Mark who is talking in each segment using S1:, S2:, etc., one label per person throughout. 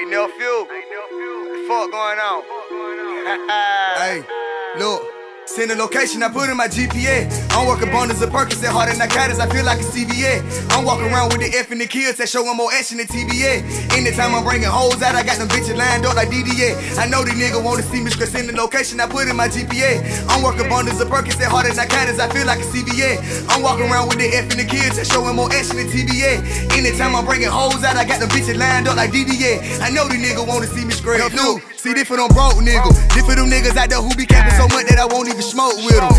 S1: Hey, nephew. What the fuck going on?
S2: Hey, look. Send the location, I put in my GPS. I'm working Perkins and harder narcotics, I feel like a CVS. I'm walking around with the F and the kids that showing more action than TBA. Anytime I'm bringing hoes out, I got them bitches lined up like DDA. I know the nigga wanna see me, cause send the location, I put in my GPS. I'm working Perkins and harder narcotics, I feel like a CVS. I'm walking around with the F and the kids that showing more action than TBA. Anytime I'm bringing hoes out, I got them bitches lined up like DDA. I know the nigga wanna see me scrape. No, see, this for them broke niggas. This for them niggas out there who be capping so much that I won't even smoke with them.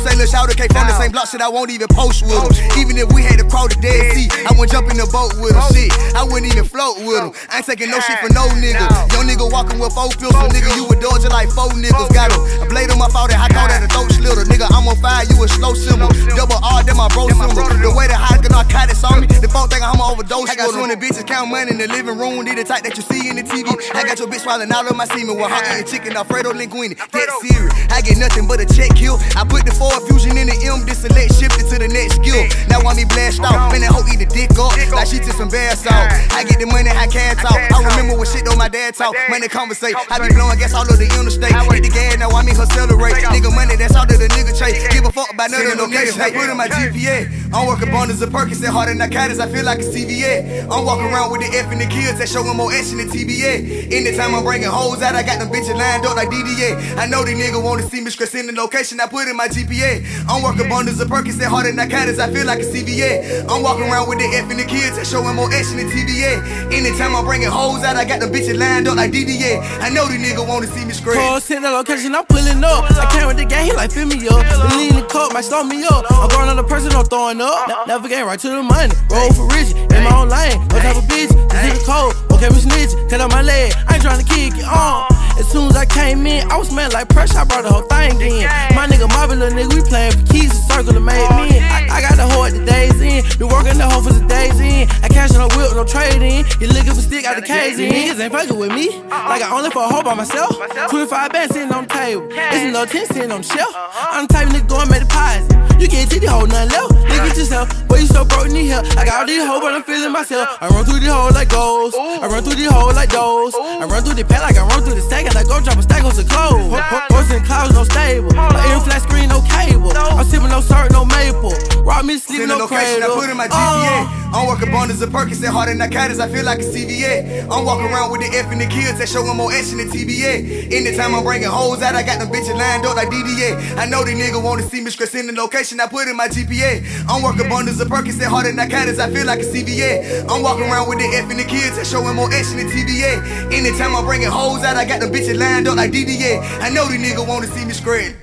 S2: You say Lil Shouter came from the same block, shit, I won't even post with them. Even if we had to cross the Dead Sea, I wouldn't jump in the boat with them. Shit, I wouldn't even float with them. I ain't taking no shit for no nigga. Young nigga walking with four pills, so nigga, you would dodge like four niggas. Got a blade on my fault, I call that a throat slitter. Nigga, I'm on fire, you a slow symbol. Double R, then my bro symbol. The way that high narcotics on me, the phone think I'm overdose. I got 20 bitches count money in the living room, need the type that you see in the TV. I got your bitch swallowing all of my semen with hot eating chicken, Alfredo linguine. That serious. I get nothing but a check kill. I put the four fusion in the M, this select shifted to the next skill. Now I'm me blast off, man, that hoe eat the dick up, like she took some bad salt. I get the money, I can't talk. I remember what shit on my dad talk, money conversate. I be blowing gas all over the interstate. Hit the gas, now I me accelerate. Nigga money, that's all that the nigga chase. Give a fuck about none of the locations. I put in my GPS. I'm working bundles of Perkins and harder narcotics, I feel like a CVS. I'm walking around with the F and the kids that showing more action than TBA. Anytime I'm bringing hoes out, I got them bitches lined up like DDA. I know the nigga wanna see me stress in the location, I put in my GPS. I'm working bundles of and harder narcotics, I feel like a CVS. I'm walking around with the F and the kids that showing more action than TBA. Anytime I'm bringing hoes out, I got them bitches lined up like DDA. I know the nigga wanna see me scream.
S3: Call, send the location, I'm pulling up. I came with the gang, cup, might start me up. I'm going on the person, I'm throwing up. Uh-huh. Never get right to the money. Roll for rich, in my own lane. No type of bitch, hit the cold. Okay, we snitch, cut out my leg. I ain't trying to kick it on. In, I was smelling like pressure. I brought the whole thing in. My nigga Marvin, little nigga, we playing for keys, a circle to make me. I, I got the hoe at the days in. Been working the hoe for the days in. I cash no whip, no trading. You looking for stick out the cage in. Niggas ain't fucking with me. Like I only for a hoe by myself. 25 bands sitting on the table. It's little 10 sitting on the shelf. I'm the type of nigga going make deposit. You get to the hoe, nothing left. Nigga yourself. Boy, you so broke, need help. I got all these hoes, but I'm feeling myself. I run through the hoes like goals. I run through the hoes like those. I run through the pad like I run through the stack. And I go drop a stack on some clothes. Horse and clouds, no stable. My flat screen, no cable. I'm sipping no syrup, no maple. Rock me sleeping, no
S2: location. I put in my GPS. I'm working Perkins and harder narcotics, I feel like a CVS. I'm walking around with the F and the kids that showing more action than TBA. Anytime I'm bringing hoes out, I got them bitches lined up like DDA. I know the nigga wanna see me stress in the location, I put in my GPS. I'm working Perkins and harder narcotics, I feel like a CVS. I'm walking around with the F and the kids that showing more action than TBA. Anytime I'm bringing hoes out, I got them bitches lined up like DDA. I know the nigga wanna see me scream.